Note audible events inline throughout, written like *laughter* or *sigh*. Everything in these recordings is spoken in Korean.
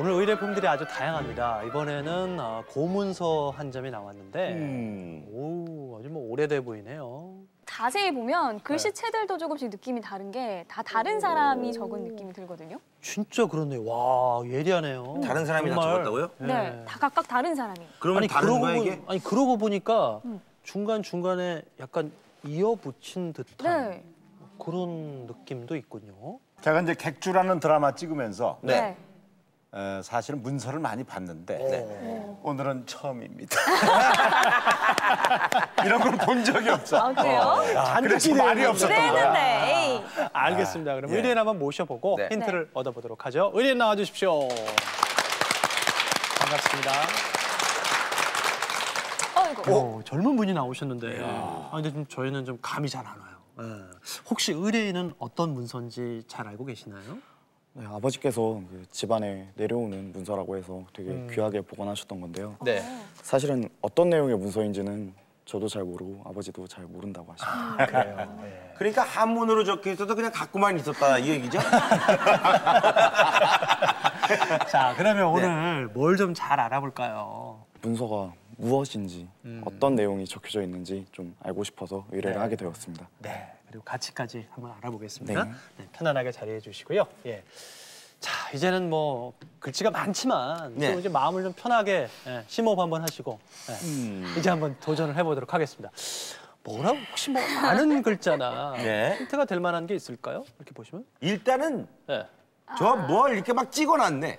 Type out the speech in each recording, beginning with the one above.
오늘 의뢰품들이 아주 다양합니다. 이번에는 어, 고문서 한 점이 나왔는데 음. 오 아주 뭐 오래돼 보이네요. 자세히 보면 글씨체들도 조금씩 느낌이 다른 게 다 다른 사람이 적은 느낌이 들거든요. 진짜 그렇네요. 와 예리하네요. 다른 사람이 다 정말. 적었다고요? 네, 다 각각 다른 사람이. 그러면 아니 다른 그러고 거야 보, 이게? 아니 그러고 보니까 음. 중간 중간에 약간 이어붙인 듯한 네. 그런 느낌도 있군요. 제가 이제 객주라는 드라마 찍으면서 네. 에, 사실은 문서를 많이 봤는데 네. 오늘은 처음입니다. *laughs* 이런 걸 본 적이 없어. 아, 그래요? 아, 그래서 말이 없었던 거야. 그랬는데, 에이. 알겠습니다. 그럼 예. 의뢰인 한번 모셔보고 네. 힌트를 얻어보도록 하죠. 의뢰인 나와주십시오. 반갑습니다. 어이구. 오, 젊은 분이 나오셨는데, 아, 근데 좀 저희는 좀 감이 잘 안 와요. 예. 혹시 의뢰인은 어떤 문서인지 잘 알고 계시나요? 네, 아버지께서 그 집안에 내려오는 문서라고 해서 되게 음. 귀하게 보관하셨던 건데요. 네. 사실은 어떤 내용의 문서인지는 저도 잘 모르고 아버지도 잘 모른다고 하십니다. 그래요. 예. 그러니까 한문으로 적혀 있어도 그냥 갖고만 있었다 이 얘기죠? *laughs* 자, 그러면 네. 오늘 뭘좀 잘 알아볼까요? 문서가 무엇인지 어떤 내용이 적혀져 있는지 좀 알고 싶어서 의뢰를 음. 네. 하게 되었습니다. 네, 그리고 가치까지 한번 알아보겠습니다. 네. 네, 편안하게 자리해 주시고요. 예. 자, 이제는 뭐 글씨가 많지만 네. 또 이제 마음을 좀 편하게 예, 심호흡 한번 하시고 예, 음. 이제 한번 도전을 해보도록 하겠습니다. 뭐라고 혹시 뭐 아는 글자나 *laughs* 네. 힌트가 될 만한 게 있을까요? 이렇게 보시면 일단은 예. 저뭘 이렇게 막 찍어놨네.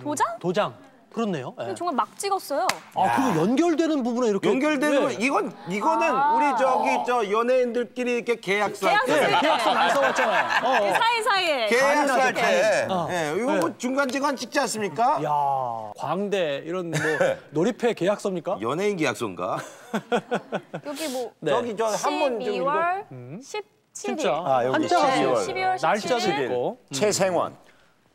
도장? 도장 그렇네요. 예. 정말 막 찍었어요. 아, 그리고 연결되는 부분에 이렇게 연결되는 예. 건 이건 이거는 아. 우리 저기 저 연예인들끼리 이렇게 계약서 할 계약서 때. 많이 써왔잖아요. 어, 어. 사이 사이에. 계약서 할 때. 어. 예, 이거 뭐 네. 중간 중간 찍지 않습니까? 야, 광대 이런 뭐 놀이패 계약서입니까? 연예인 계약서인가? *laughs* 여기 뭐 네. 저기 저 한번 좀 읽어. 12월 음. 17일. 진짜 아, 여기 한자가 12월. 있어요. 12월 17일. 날짜도 있고. 최생원.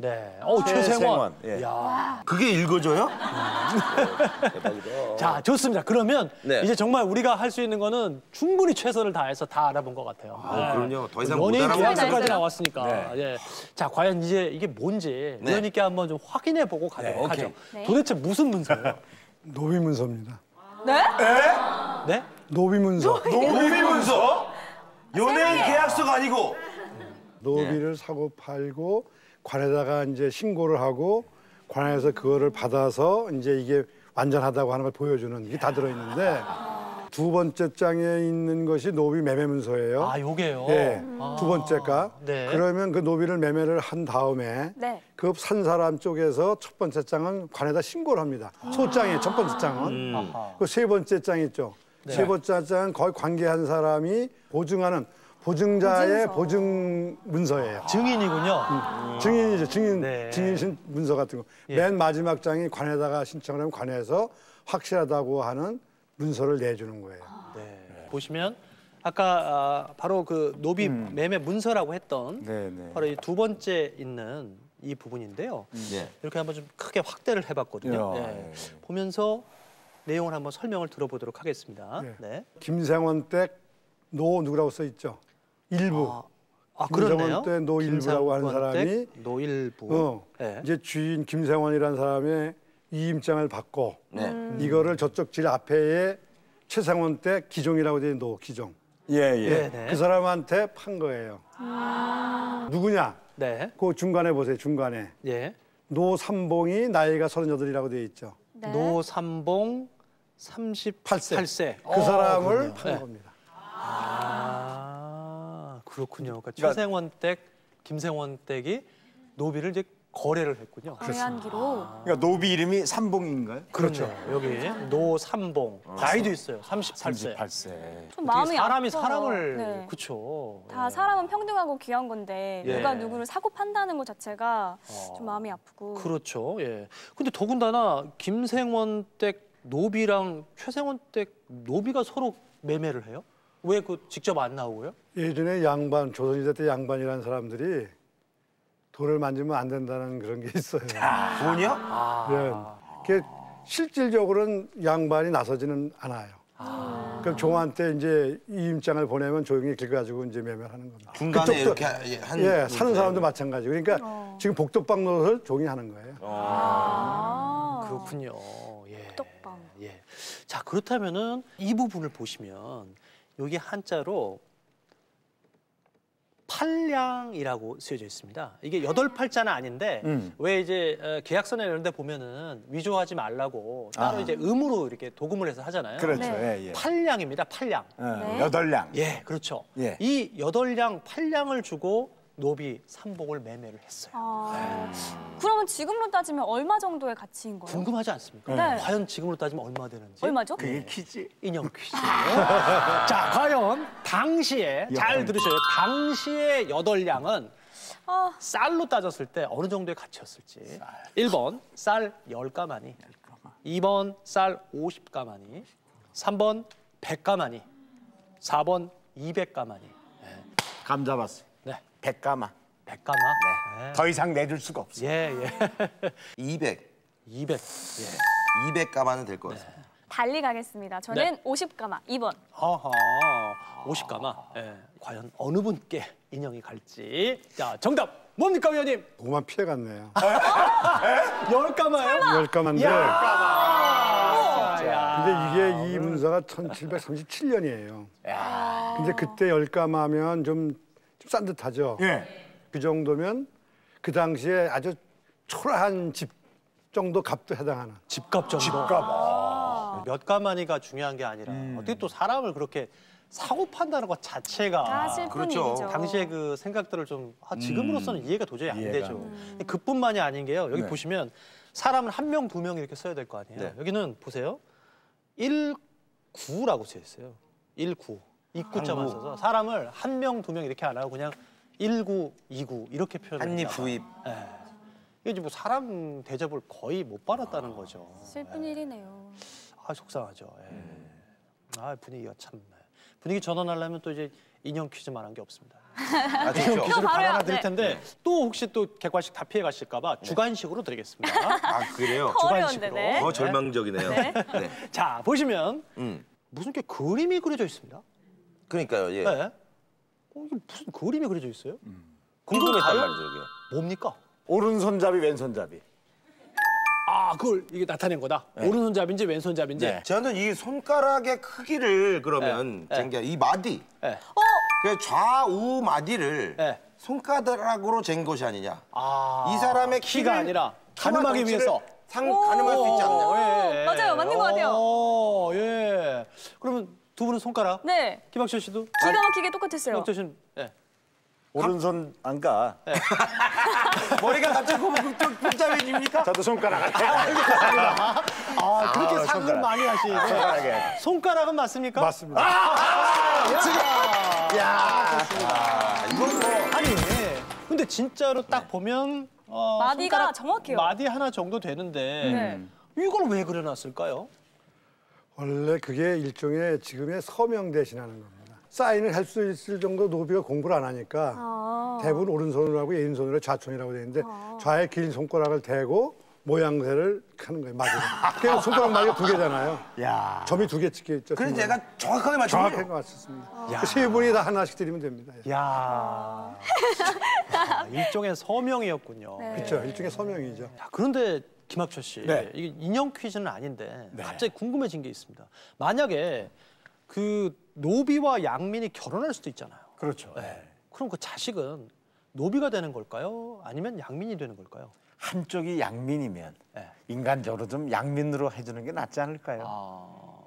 네. 어, 최생원. 최생원, 예. 야. 그게 읽어져요? *laughs* 자, 좋습니다. 그러면 네. 이제 정말 우리가 할 수 있는 거는 충분히 최선을 다해서 다 알아본 것 같아요. 아, 그럼요. 더 이상 못 연예인 계약서까지. 나왔으니까. 네. 예. 자, 과연 이제 이게 뭔지 네. 위원님께 한번 좀 확인해 보고 가도록 네, 하죠. 오케이. 네. 도대체 무슨 문서예요? *laughs* 노비 문서입니다. 네? 네? 노비 문서. 노비 문서? 연예인 계약서가 아니고. 노비를 사고 팔고 관에다가 이제 신고를 하고 관에서 그거를 받아서 이제 이게 완전하다고 하는 걸 보여주는 이게 다 들어있는데 두 번째 장에 있는 것이 노비 매매 문서예요. 아, 요게요. 예, 아, 두 번째가. 네. 그러면 그 노비를 매매를 한 다음에 네. 그산 사람 쪽에서 첫 번째 장은 관에다 신고를 합니다. 소장의 첫 번째 장은. 아하. 그세 번째 장 있죠. 세 번째 장은 거의 관계한 사람이 보증하는 보증자의 보증서. 보증 문서예요. 증인이군요. 증인이죠. 증인 네. 증인 신 문서 같은 거. 예. 맨 마지막 장이 관에다가 신청을 하면 관에서 확실하다고 하는 문서를 내주는 거예요. 네. 보시면 아까 아, 바로 그 노비 매매 문서라고 했던 네, 네. 바로 이 두 번째 있는 이 부분인데요. 네. 이렇게 한번 좀 크게 확대를 해봤거든요. 야. 네. 보면서 내용을 한번 설명을 들어보도록 하겠습니다. 네. 네. 김생원 댁 노 누구라고 써 있죠? 일부. 아, 아 김정은 그렇네요. 댁 노일부라고 하는 사람이 댁 노일부. 어, 네. 이제 주인 김생원이라는 사람의 위임장을 받고 네. 이거를 저쪽 질 앞에에 최생원 댁 기종이라고 돼 있는 노 기종. 예, 예. 네, 네. 그 사람한테 판 거예요. 누구냐? 네. 그 중간에 보세요. 중간에 예. 노삼봉이 나이가 서른여덟이라고 돼 있죠. 네. 노삼봉 38세. 그 사람을 판 네. 겁니다. 아 그렇군요. 그러니까 최생원 댁, 김생원 댁이 노비를 이제 거래를 했군요. 거래한기로. 그러니까 노비 이름이 삼봉인가요? 그렇죠. 여기 노삼봉 나이도 있어요. 38세. 38세. 좀 마음이 사람이 아파요. 사람을 네. 그쵸. 다 사람은 평등하고 귀한 건데 예. 누가 누구를 사고 판다는 것 자체가 좀 마음이 아프고. 그렇죠. 예. 근데 더군다나 김생원 댁 노비랑 최생원 댁 노비가 서로 매매를 해요? 왜 그 직접 안 나오고요? 예전에 양반 조선시대 때 양반이라는 사람들이 돌을 만지면 안 된다는 그런 게 있어요. 돈이요? 아. 예. 그게 실질적으로는 양반이 나서지는 않아요. 그럼 종한테 이제 이임장을 보내면 조용히 길 가지고 이제 매매하는 겁니다. 중간에 그쪽도- 이렇게 한 예, 사는 사람도 마찬가지. 그러니까 지금 복덕방 노릇을 종이 하는 거예요. 아. 그렇군요. 예. 떡방. 예. 자 그렇다면은 이 부분을 보시면 여기 한자로 팔량이라고 쓰여져 있습니다. 이게 여덟 팔자는 아닌데 음. 왜 이제 어, 계약서나 이런 데 보면은 위조하지 말라고 따로 아. 이제 의무로 이렇게 도금을 해서 하잖아요. 그렇죠. 네. 예, 예. 팔량입니다. 팔량. 어, 네. 여덟 량. 예, 그렇죠. 예. 이 여덟 량, 팔량을 주고 노비 삼복을 매매를 했어요. 아. 그러면 지금으로 따지면 얼마 정도의 가치인 거예요? 궁금하지 않습니까? 네. 과연 지금으로 따지면 얼마 되는지. 얼마죠? 그게 키지. 인형 퀴즈. *laughs* 자, 과연 당시에 잘 들으셔요. 당시에 여덟 량은 아, 쌀로 따졌을 때 어느 정도의 가치였을지. 1번 쌀 10가마니. 2번 쌀 50가마니. 3번 100가마니. 4번 200가마니. 감 잡았어. 네. 백가마. 100가마. 네. 더 이상 내줄 수가 없어. 예, 예. *laughs* 200, 200. 예. 200 가마는 될 것 같습니다. 달리 가겠습니다. 저는 네. 50가마 2번. 허허. 50가마. 예. 과연 어느 분께 인형이 갈지. 자, 정답 뭡니까, 위원님? 그만 피해 갔네요. 10가마요? 열감한데 아, 야. 근데 이게 이 문서가 1737년이에요. 근데 그때 열감하면 좀, 좀 싼듯하죠. 예. 그 정도면 그 당시에 아주 초라한 집 정도 값도 해당하는. 집값 정도. 아. 몇 가마니가 중요한 게 아니라 어떻게 또 사람을 그렇게 사고 판다는 것 자체가 다 슬픈 그렇죠. 일이죠. 당시의 그 생각들을 좀 아, 지금으로서는 이해가 도저히 안 이해가 되죠. 음. 그뿐만이 아닌 게요. 여기 네. 보시면 사람을 한 명, 두 명 이렇게 써야 될 거 아니에요. 네. 여기는 보세요. 19라고 쓰여 있어요. 19. 입구자만 써서 사람을 한 명, 두 명 이렇게 안 하고 그냥 19, 29 이렇게 표현을 한입. 후입. 예. 이게 이제 뭐 사람 대접을 거의 못 받았다는 거죠. 슬픈 일이네요. 아 속상하죠. 예. 아 분위기가 참 분위기 전환하려면 또 이제 인형 퀴즈만 한 게 없습니다. 아, 인형 좋죠. 퀴즈를? 하나 드릴 네. 텐데 또 혹시 또 객관식 다 피해 가실까 봐 주관식으로 드리겠습니다. *laughs* 아, 그래요? 어려운데, 네. 어, 절망적이네요. 네. 네. 자 보시면 음. 무슨 게 그림이 그려져 있습니다. 그러니까요, 예. 네. 어, 이게 무슨 그림이 그려져 있어요? 궁금했단 과연 말이죠, 이게. 뭡니까? 오른손잡이 왼손잡이. 아 그걸 이게 나타낸 거다. 오른손잡인지 왼손잡인지. 네. 저는 이 손가락의 크기를 그러면 네, 잰게 이 마디, 네. 그 좌우 마디를 네. 손가락으로 잰 것이 아니냐. 아 이 사람의 키가 키를- 아니라 가늠하기 위해서. 상 가늠할 수 있지 않냐. 어, 예, 예. 맞아요. 맞는 것 같아요. 어, 예. 그러면 두 분은 손가락? 네. 김학철 씨도? 기가 막히게 똑같았어요. 김학철 씨는? 예. 오른손 안가. *laughs* 머리가 갑자기 복잡해집니까? 저도 손가락. 아, 그렇게 아, 상을 손가락. 많이 하시고. 손가락에. 손가락은 맞습니까? 맞습니다. 이건 뭐 아니 근데 진짜로 딱 보면 어, 마디가 손가락 정확해요. 마디 하나 정도 되는데 네. 이걸 왜 그려놨을까요? 원래 그게 일종의 지금의 서명 대신하는 겁니다. 사인을 할 수 있을 정도 노비가 공부를 안 하니까 아. 대부분 오른손으로 하고 왼손으로 좌촌이라고 되어 있는데 좌에 긴 손가락을 대고 모양새를 하는 거예요, 마디로. 그러니까 손가락 마디가 두 개잖아요. 야. 점이 두 개 찍혀 있죠. 그래서. 제가 정확하게 맞췄죠. 정확하게 맞췄습니다. 그세 분이 다 하나씩 드리면 됩니다. 예. 야 *laughs* 아, 일종의 서명이었군요. 네. 그렇죠. 일종의 서명이죠. 야, 그런데 김학철 씨, 네. 이게 인형 퀴즈는 아닌데 갑자기 궁금해진 게 있습니다. 만약에 그 노비와 양민이 결혼할 수도 있잖아요. 그렇죠. 네. 그럼 그 자식은 노비가 되는 걸까요? 아니면 양민이 되는 걸까요? 한쪽이 양민이면 네. 인간적으로 좀 양민으로 해주는 게 낫지 않을까요? 아,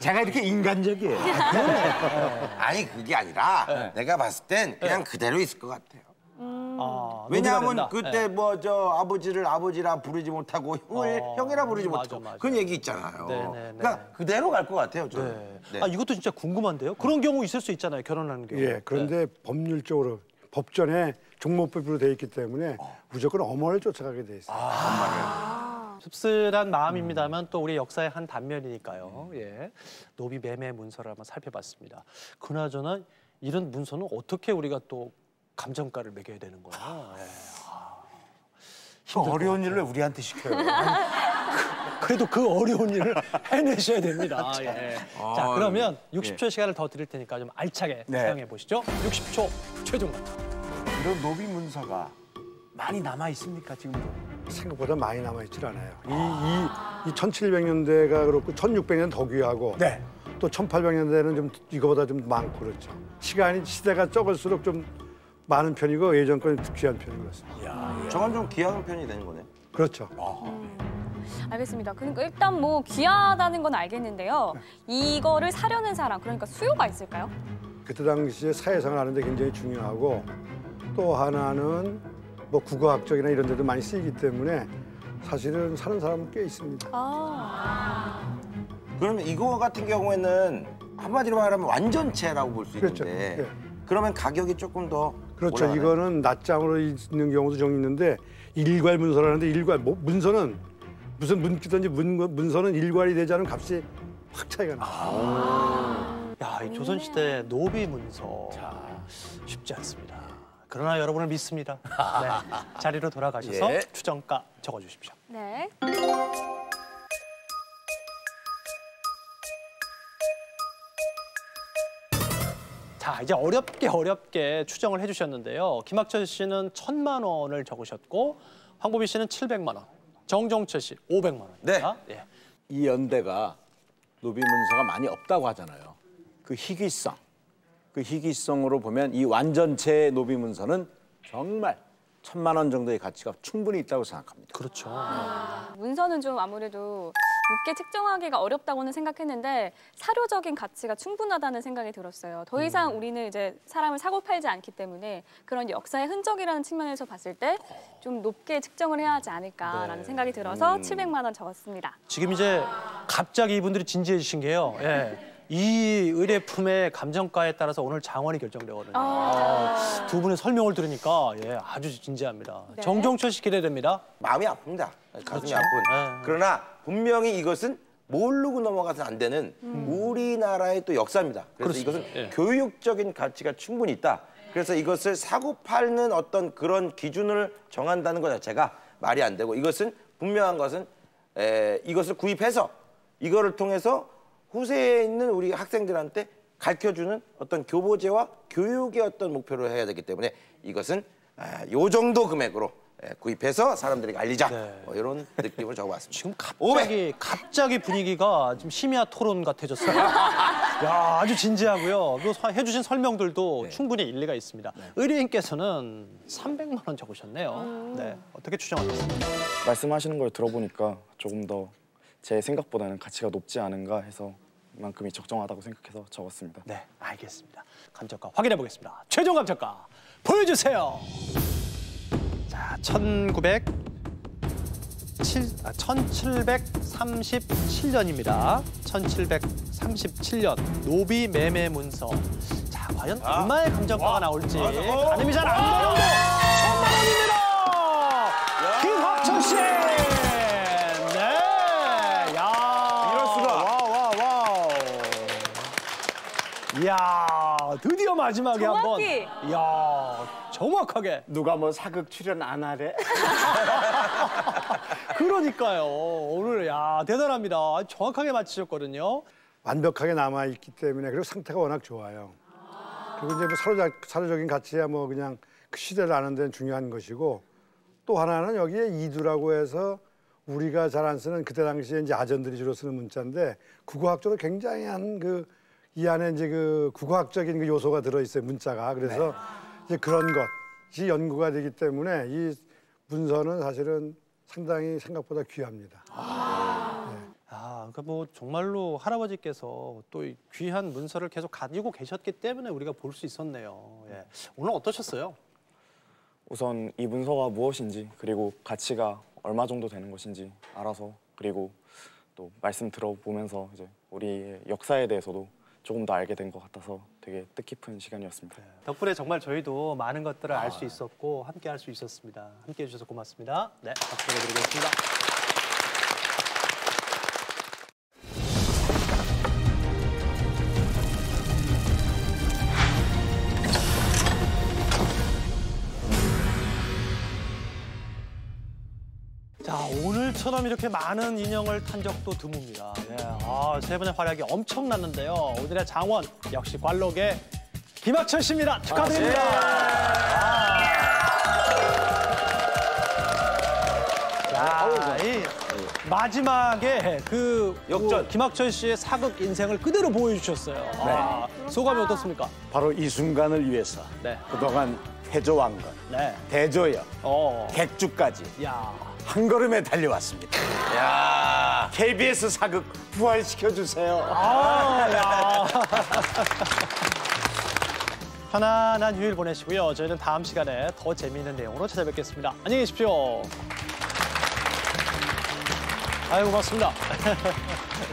제가 이렇게 인간적이에요. *laughs* 아니 그게 아니라 내가 봤을 땐 그냥 그대로 있을 것 같아요. 아, 노비가 왜냐하면. 그때 네. 뭐저 아버지를 아버지라 부르지 못하고 형을 어, 형이라 부르지 맞아, 못하고 맞아. 그런 얘기 있잖아요. 네, 네, 네. 그러니까 그대로 갈 것 같아요. 저는. 네. 네. 아 이것도 진짜 궁금한데요. 그런 경우 있을 수 있잖아요. 결혼하는 경우. 예, 그런데 법률적으로 법전에 종목법으로 되어 있기 때문에 무조건 어머를 쫓아가게 돼 있어요. 씁쓸한 마음입니다만 또 우리 역사의 한 단면이니까요. 예. 노비 매매 문서를 한번 살펴봤습니다. 그나저나 이런 문서는 어떻게 우리가 또 감정가를 매겨야 되는 거예요? 예. 그 어려운 일을 왜 우리한테 시켜요? *laughs* 그래도 그 어려운 일을 해내셔야 됩니다. *laughs* 예. 자, 아유, 그러면 60초 시간을 더 드릴 테니까 좀 알차게 네. 사용해 보시죠. 60초 최종. 이런 노비 문서가 많이 남아 있습니까 지금도? 생각보다 많이 남아있질 않아요. 이, 이, 이 1700년대가 그렇고 1600년 더 귀하고 네. 또 1800년대는 좀 이거보다 좀 많고 그렇죠. 시간이 시대가 적을수록 좀 많은 편이고 예전 거는 귀한 편인 것 같습니다. 저건 좀 귀한 편이 되는 거네. 그렇죠. 알겠습니다. 그러니까 일단 뭐 귀하다는 건 알겠는데요. 이거를 사려는 사람, 그러니까 수요가 있을까요? 그때 당시에 사회생활 하는데 굉장히 중요하고 또 하나는 뭐 국어학적이나 이런 데도 많이 쓰이기 때문에 사실은 사는 사람은 꽤 있습니다. 아, 그러면 이거 같은 경우에는 한마디로 말하면 완전체라고 볼수 그렇죠. 있는데 예. 그러면 가격이 조금 더 그렇죠. 이거는 낮장으로 있는 경우도 좀 있는데 일괄 문서라는데 일괄 뭐, 문서는 무슨 문기든지 문, 문서는 일괄이 되지 않으면 값이 확 차이가 나요. 야, 이 조선 시대 노비 문서 쉽지 않습니다. 그러나 여러분을 믿습니다. *laughs* 네. 자리로 돌아가셔서 예. 추정가 적어주십시오. 네. 자, 이제 어렵게 어렵게 추정을 해주셨는데요. 김학철 씨는 천만 원을 적으셨고 황보미 씨는 700만 원, 정종철 씨 500만 원. 네. 예. 이 연대가 노비 문서가 많이 없다고 하잖아요. 그 희귀성, 그 희귀성으로 보면 이 완전체 노비 문서는 정말 천만 원 정도의 가치가 충분히 있다고 생각합니다. 그렇죠. 문서는 좀 아무래도 높게 측정하기가 어렵다고는 생각했는데 사료적인 가치가 충분하다는 생각이 들었어요. 더 이상 우리는 이제 사람을 사고 팔지 않기 때문에 그런 역사의 흔적이라는 측면에서 봤을 때 좀 높게 측정을 해야 하지 않을까라는 네. 생각이 들어서 700만 원 적었습니다. 지금 이제 갑자기 이분들이 진지해지신 게요. 예. 이 의뢰품의 감정가에 따라서 오늘 장원이 결정되거든요. 아. 두 분의 설명을 들으니까 예, 아주 진지합니다. 네. 정종철 씨 기대됩니다. 마음이 아픕니다. 가슴이 그렇죠. 아픈. 네. 그러나 분명히 이것은 모르고 넘어가서는 안 되는 우리나라의 또 역사입니다. 그래서 그렇습니다. 이것은 예. 교육적인 가치가 충분히 있다. 그래서 이것을 사고 팔는 어떤 그런 기준을 정한다는 것 자체가 말이 안 되고 이것은 분명한 것은 에, 이것을 구입해서 이거를 통해서 후세에 있는 우리 학생들한테 가르쳐주는 어떤 교보제와 교육의 어떤 목표를 해야 되기 때문에 이것은 아, 요 정도 금액으로 예, 구입해서 사람들에게 알리자 네. 뭐 이런 느낌을 적어봤습니다. 지금 갑자기 갑자기 분위기가 지금 심야 토론 같아졌어요. *laughs* 야 아주 진지하고요. 그 서- 해주신 설명들도 충분히 일리가 있습니다. 의뢰인께서는 300만 원 적으셨네요. 네 어떻게 추정하셨습니까? 말씀하시는 걸 들어보니까 조금 더 제 생각보다는 가치가 높지 않은가 해서 이만큼이 적정하다고 생각해서 적었습니다. 네 알겠습니다. 감정가 확인해 보겠습니다. 최종 감정가 보여주세요. 자 1900. 7, 아, 1737년입니다. 1737년 노비 매매 문서. 자, 과연 얼마의 감정가가 나올지 가늠이 잘 안 되는데 천만 원입니 야, 드디어 마지막에 정확히. 한번. 이야, 정확하게. 누가 뭐 사극 출연 안 하래? *laughs* 그러니까요. 오늘 야 대단합니다. 정확하게 맞히셨거든요. 완벽하게 남아 있기 때문에 그리고 상태가 워낙 좋아요. 그리고 이제 뭐 사료적, 사료적인 가치야 뭐 그냥 그 시대를 아는 데는 중요한 것이고 또 하나는 여기에 이두라고 해서 우리가 잘 안 쓰는 그때 당시에 이제 아전들이 주로 쓰는 문자인데 국어학적으로 굉장히 한그 이 안에 이제 그 국어학적인 그 요소가 들어 있어요 문자가 그래서 이제 그런 것이 연구가 되기 때문에 이 문서는 사실은 상당히 생각보다 귀합니다. 아, 그러니까 뭐 정말로 할아버지께서 또이 귀한 문서를 계속 가지고 계셨기 때문에 우리가 볼 수 있었네요. 예. 오늘 어떠셨어요? 우선 이 문서가 무엇인지 그리고 가치가 얼마 정도 되는 것인지 알아서 그리고 또 말씀 들어보면서 이제 우리의 역사에 대해서도 조금 더 알게 된 것 같아서 되게 뜻깊은 시간이었습니다. 덕분에 정말 저희도 많은 것들을 알수 있었고 함께 할 수 있었습니다. 함께 해주셔서 고맙습니다. 네, 박수 보내드리겠습니다. 이처럼 이렇게 많은 인형을 탄 적도 드뭅니다. 예, 아, 세 분의 활약이 엄청났는데요. 오늘의 장원 역시 관록의 김학철 씨입니다. 축하드립니다. 야, 이 마지막에 그 역전. 김학철 씨의 사극 인생을 그대로 보여주셨어요. 아, 소감이 어떻습니까? 바로 이 순간을 위해서 네. 그동안 태조왕건, 네. 대조역, 어, 객주까지 야, 한 걸음에 달려왔습니다. 야 KBS 사극 부활시켜 주세요. 아, *laughs* 야. 편안한 휴일 보내시고요. 저희는 다음 시간에 더 재미있는 내용으로 찾아뵙겠습니다. 안녕히 계십시오. 아유, 고맙습니다. *laughs*